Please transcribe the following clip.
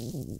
Mm-hmm.